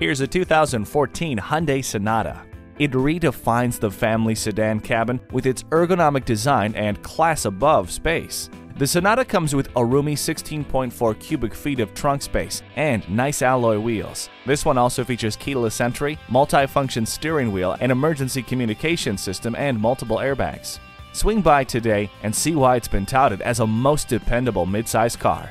Here's a 2014 Hyundai Sonata. It redefines the family sedan cabin with its ergonomic design and class above space. The Sonata comes with a roomy 16.4 cubic feet of trunk space and nice alloy wheels. This one also features keyless entry, multi-function steering wheel, an emergency communication system, and multiple airbags. Swing by today and see why it's been touted as a most dependable midsize car.